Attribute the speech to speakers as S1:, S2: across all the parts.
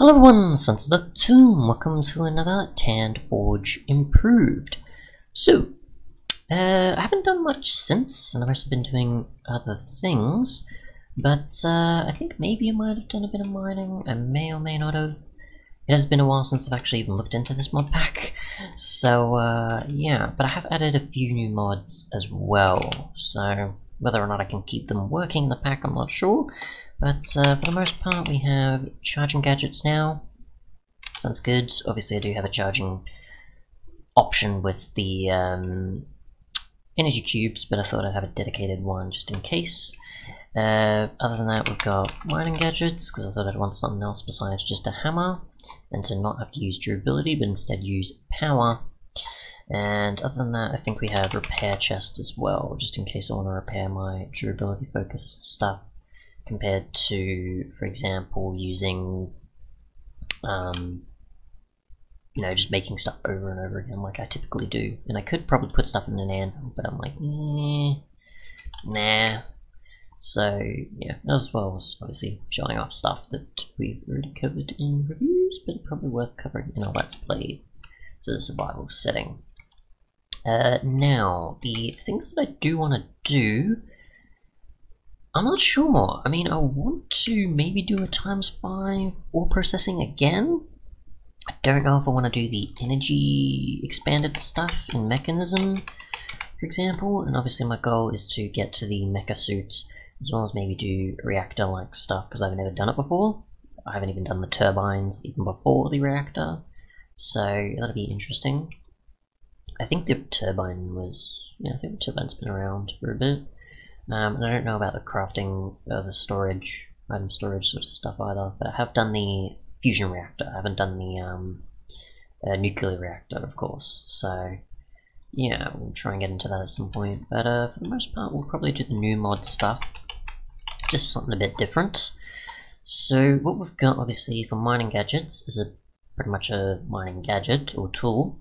S1: Hello everyone, Sons of the Tomb. Welcome to another Tanned Forge Improved. So, uh, I haven't done much since, and I've also been doing other things, but uh, I think maybe I might have done a bit of mining. I may or may not have. It has been a while since I've actually even looked into this mod pack, so uh, yeah, but I have added a few new mods as well, so whether or not I can keep them working in the pack, I'm not sure. But uh, for the most part, we have charging gadgets now. Sounds good. Obviously, I do have a charging option with the um, energy cubes, but I thought I'd have a dedicated one just in case. Uh, other than that, we've got mining gadgets, because I thought I'd want something else besides just a hammer, and to not have to use durability, but instead use power. And other than that, I think we have repair chest as well, just in case I want to repair my durability focus stuff compared to, for example, using, um, you know, just making stuff over and over again like I typically do. And I could probably put stuff in an anvil, but I'm like, eh, nah. So, yeah, as well as obviously showing off stuff that we've already covered in reviews, but probably worth covering in a Let's Play to the survival setting. Uh, now, the things that I do want to do I'm not sure. I mean, I want to maybe do a times 5 ore processing again. I don't know if I want to do the energy expanded stuff in Mekanism, for example. And obviously my goal is to get to the MekaSuit, as well as maybe do reactor-like stuff, because I've never done it before. I haven't even done the turbines even before the reactor. So that'll be interesting. I think the turbine was... Yeah, I think the turbine's been around for a bit. Um, and I don't know about the crafting, uh, the storage, item storage sort of stuff either, but I have done the fusion reactor. I haven't done the um, uh, nuclear reactor, of course. So, yeah, we'll try and get into that at some point. But uh, for the most part, we'll probably do the new mod stuff. Just something a bit different. So, what we've got, obviously, for mining gadgets is a pretty much a mining gadget or tool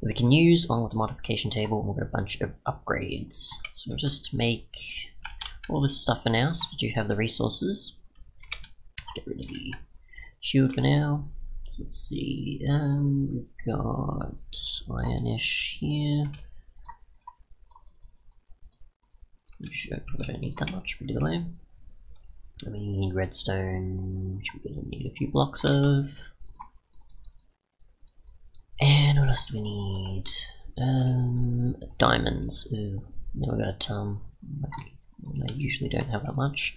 S1: we can use along with the modification table and we've got a bunch of upgrades. So we'll just make all this stuff for now so we do have the resources. Get rid of the shield for now. So let's see, um, we've got ironish here. We should probably don't need that much, do we? we need redstone, which we're going to need a few blocks of. Do we need? Um, diamonds. Ooh, now we got um, I usually don't have that much.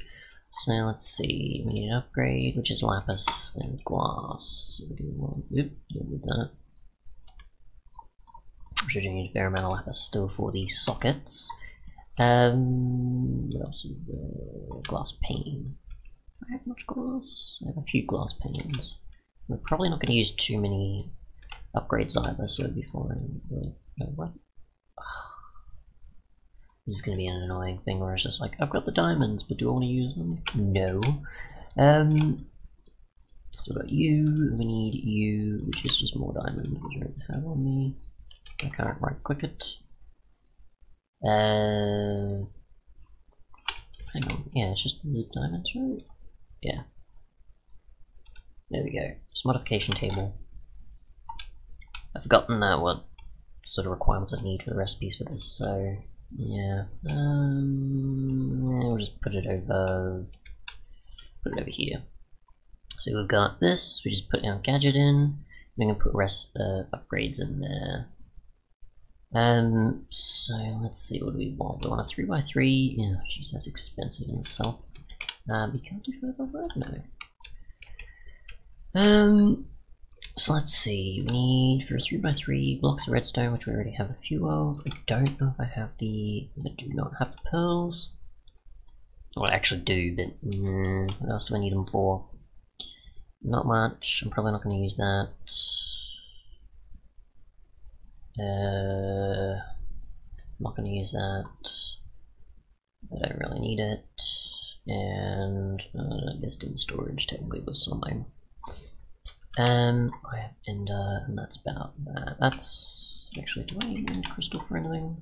S1: So let's see, we need an upgrade, which is lapis and glass. So we do want, oop, don't need that. We do need a fair amount of lapis still for these sockets. Um, what else is the glass pane? Do I have much glass? I have a few glass panes. We're probably not going to use too many upgrades either, so it'd be fine. What? This is going to be an annoying thing where it's just like, I've got the diamonds, but do I want to use them? No. Um, so we've got you, we need you, which is just more diamonds I don't have on me. I can't right click it. Uh, hang on, yeah, it's just the diamonds, right? Yeah. There we go. It's modification table. I've forgotten uh, what sort of requirements I need for the recipes for this, so yeah. Um, yeah, we'll just put it over, put it over here. So we've got this, we just put our gadget in, we can put rest uh, upgrades in there. Um, so let's see, what do we want? We want a 3x3, yeah, geez, that's expensive in itself. Um, we can't do 5x5, no. Um, so let's see, we need for 3x3 blocks of redstone, which we already have a few of. I don't know if I have the, I do not have the pearls. Well, I actually do, but mm, what else do I need them for? Not much, I'm probably not going to use that. Uh, I'm not going to use that. I don't really need it. And uh, I guess doing storage technically was something. Um, I have Ender, and that's about that. That's actually, do I need crystal for anything?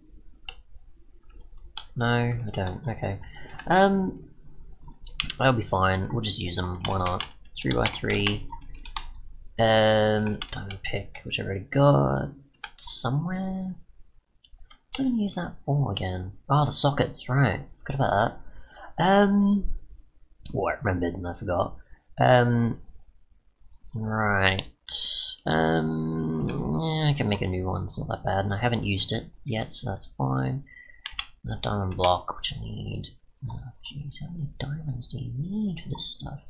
S1: No, I don't. Okay. Um, I'll be fine. We'll just use them. Why not? Three by three. Um, diamond pick, which I already got somewhere. What's I gonna use that for again? Oh, the sockets, right. Forgot about that. Um, well, I remembered and I forgot. Um, right. Um, yeah, I can make a new one, it's not that bad, and I haven't used it yet, so that's fine. And a diamond block, which I need. Oh, jeez, how many diamonds do you need for this stuff?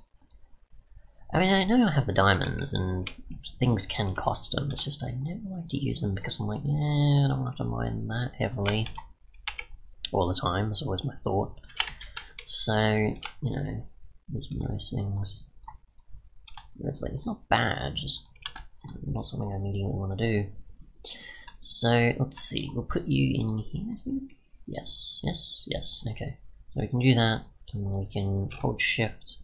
S1: I mean, I know I have the diamonds, and things can cost them, it's just I never like to use them because I'm like, yeah, I don't want to mine that heavily all the time, that's always my thought. So, you know, there's one of those things it's like, it's not bad, just not something I immediately want to do. So, let's see, we'll put you in here, I think? Yes, yes, yes, okay. So we can do that, and we can hold shift.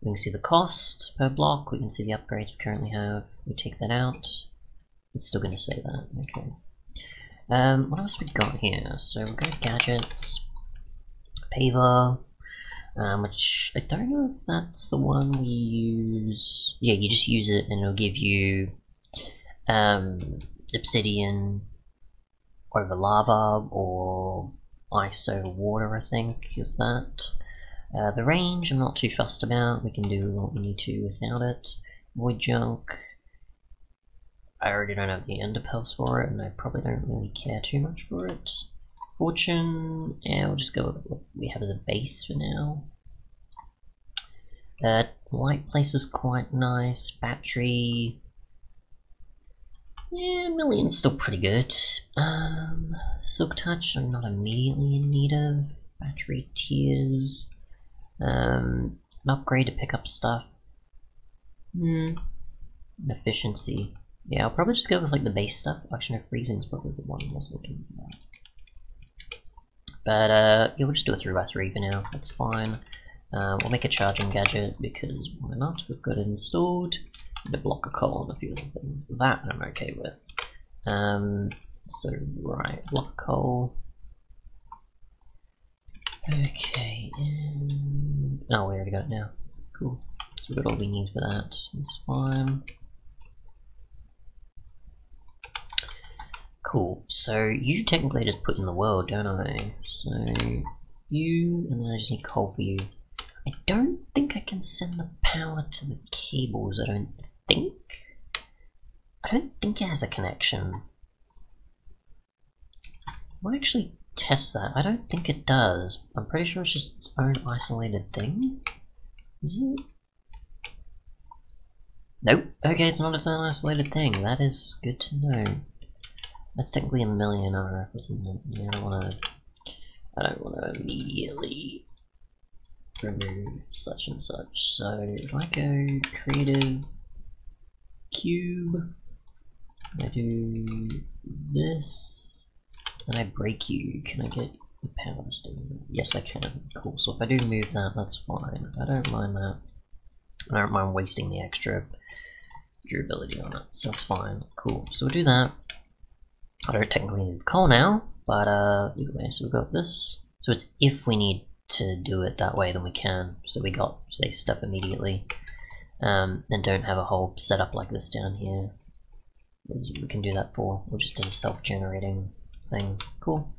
S1: We can see the cost per block, we can see the upgrades we currently have. We take that out. It's still going to say that, okay. Um, what else we got here? So we've got gadgets, paver, um, which I don't know if that's the one we use. Yeah, you just use it and it'll give you um, obsidian over lava or ISO water, I think, is that. Uh, the range, I'm not too fussed about. We can do what we need to without it. Void junk. I already don't have the ender pearls for it, and I probably don't really care too much for it. Fortune, yeah, we'll just go with what we have as a base for now. Uh, light place is quite nice. Battery, yeah, million's still pretty good. Um, Silk Touch, I'm not immediately in need of. Battery Tiers. Um, an upgrade to pick up stuff. Hmm. Efficiency. Yeah, I'll probably just go with like the base stuff. Action of Freezing is probably the one I was looking for. But uh, yeah, we'll just do a 3x3 for now. That's fine. Uh, we'll make a charging gadget because why not? We've got it installed the block of coal and a few other things. That I'm okay with. Um, so, right, block of coal. Okay, and... Oh, we already got it now. Cool. So we've got all we need for that. That's fine. Cool. So, you technically just put in the world, don't I? So, you, and then I just need coal for you. I don't think I can send the power to the cables, I don't think. I don't think it has a connection. We'll actually test that. I don't think it does. I'm pretty sure it's just its own isolated thing. Is it? Nope. Okay, it's not its own isolated thing. That is good to know. That's technically a million it? Yeah, I don't want to. I don't want to immediately remove such and such. So if I go creative cube. I do this, and I break you. Can I get the power stay? Yes, I can. Cool. So if I do move that, that's fine. I don't mind that. I don't mind wasting the extra durability on it, so that's fine. Cool. So we'll do that. I don't technically need the coal now, but uh, either way, so we've got this. So it's if we need to do it that way, then we can. So we got, say, stuff immediately um, and don't have a whole setup like this down here. We can do that for, or just as a self-generating thing. Cool.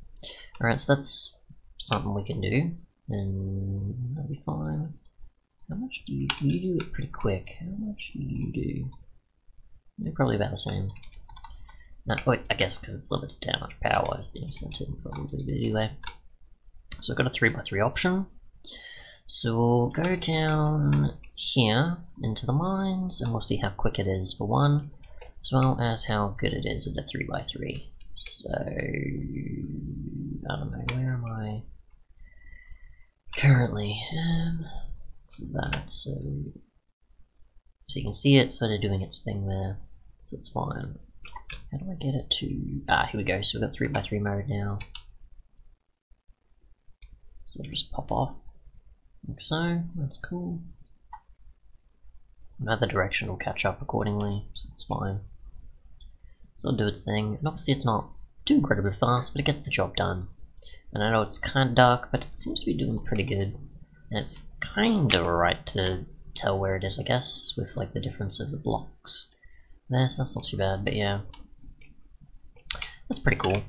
S1: Alright, so that's something we can do, and that'll be fine. How much do you, you do it pretty quick? How much do you do? Probably about the same. No, wait, I guess because it's limited to how much power is being sent in, probably anyway. So I've got a 3x3 option. So we'll go down here into the mines and we'll see how quick it is for one, as well as how good it is at a 3x3. So, I don't know, where am I currently? Um, that, so, so you can see it sort of doing its thing there, so it's fine. How do I get it to, ah, here we go, so we've got 3x3 mode now. So just pop off like so, that's cool. Another direction will catch up accordingly, so it's fine. So it'll do its thing, and obviously it's not too incredibly fast, but it gets the job done. And I know it's kind of dark, but it seems to be doing pretty good. And it's kind of right to tell where it is, I guess, with like the difference of the blocks. this. That's not too bad, but yeah. That's pretty cool.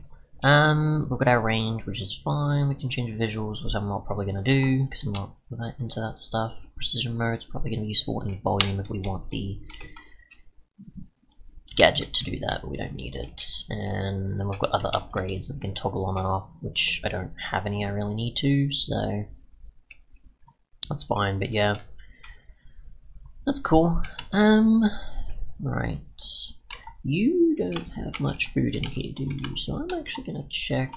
S1: Um, we've got our range, which is fine. We can change visuals, which I'm not probably going to do, because I'm not that into that stuff. Precision mode's probably going to be useful in volume if we want the gadget to do that, but we don't need it. And then we've got other upgrades that we can toggle on and off, which I don't have any I really need to, so that's fine, but yeah. That's cool. Um, right. You don't have much food in here, do you? So I'm actually gonna check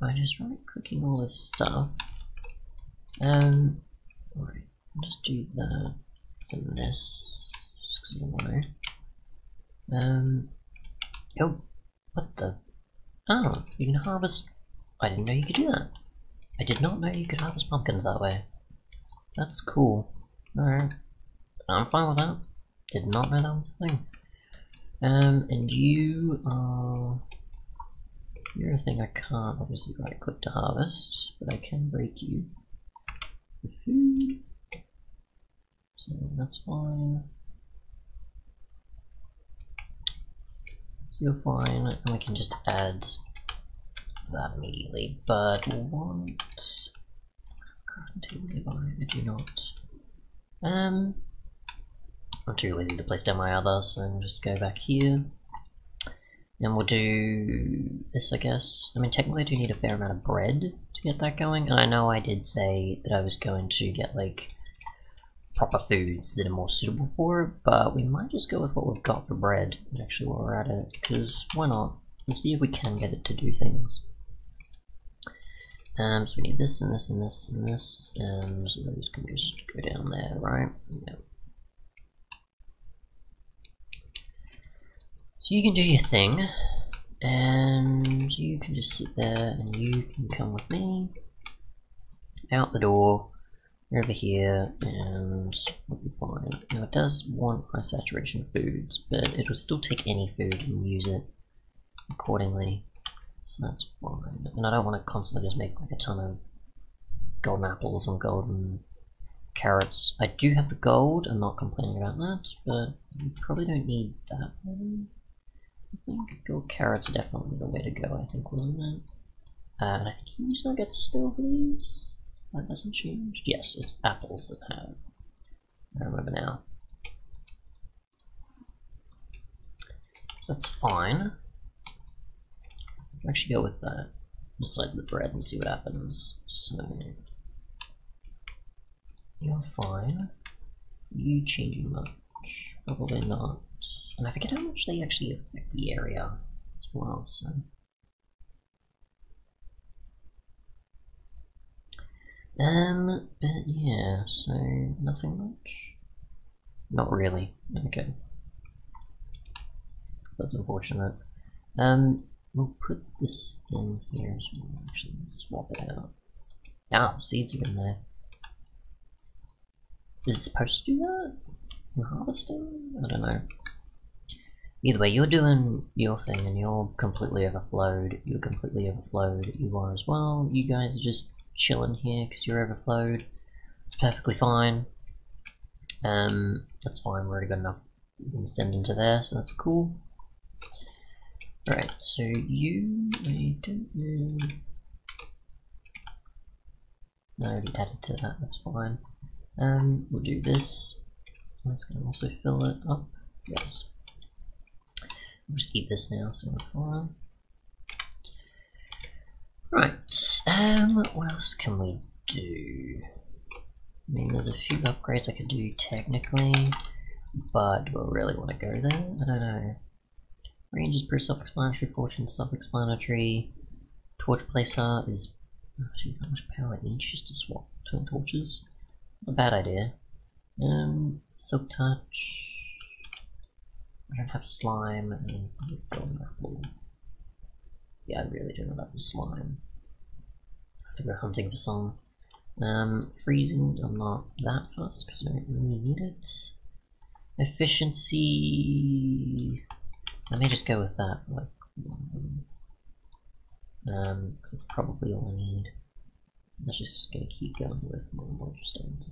S1: by just right clicking all this stuff. Um, right, just do that and this, because I to. Um, oh, what the? Oh, you can harvest. I didn't know you could do that. I did not know you could harvest pumpkins that way. That's cool. Alright. I'm fine with that. Did not know that was a thing. Um, and you are... You're a thing I can't obviously right click to harvest, but I can break you for food. So that's fine. So you're fine, and we can just add that immediately, but we'll want until nearby, I do not. Um, I'm too lazy to place down my other, so I'll just go back here. And we'll do this, I guess. I mean, technically I do need a fair amount of bread to get that going, and I know I did say that I was going to get, like, proper foods that are more suitable for it, but we might just go with what we've got for bread, actually, while we're at it, because why not? Let's see if we can get it to do things. Um, so we need this and this and this and this, and those can just go down there, right? Yep. So you can do your thing, and you can just sit there, and you can come with me out the door, over here, and we'll be fine. Now it does want high saturation foods, but it'll still take any food and use it accordingly. So that's fine. And I don't want to constantly just make like a ton of golden apples and golden carrots. I do have the gold, I'm not complaining about that, but you probably don't need that. I think gold carrots definitely the way to go, I think, wasn't it? Uh, and I think you still get still these. That hasn't changed. Yes, it's apples that have. I remember now. So that's fine actually go with that besides the bread and see what happens. So you're fine. You changing much? Probably not. And I forget how much they actually affect the area as well, so. Um, but yeah, so nothing much? Not really, okay. That's unfortunate. Um, We'll put this in here as well. Actually, swap it out. Ah, seeds are in there. Is it supposed to do that? Harvesting? I don't know. Either way, you're doing your thing and you're completely overflowed. You're completely overflowed. You are as well. You guys are just chilling here because you're overflowed. It's perfectly fine. Um, that's fine. We're already got enough we can send into there, so that's cool. Right, so you, I don't know. I already added to that, that's fine. Um, we'll do this. That's going to also fill it up. Yes. Just keep this now, so fine. Right, um, what else can we do? I mean, there's a few upgrades I could do technically, but do I really want to go there? I don't know. Range is pretty self-explanatory, fortune self-explanatory. Torch placer is oh, jeez, how much power need just to swap between torches. Not a bad idea. Um silk touch. I don't have slime and golden apple. Yeah, I really do not have the slime. I have to go hunting for some. Um, freezing, I'm not that fast because I don't really need it. Efficiency, let me just go with that. Like, um, because it's probably all I need. Let's just gonna keep going with more stones.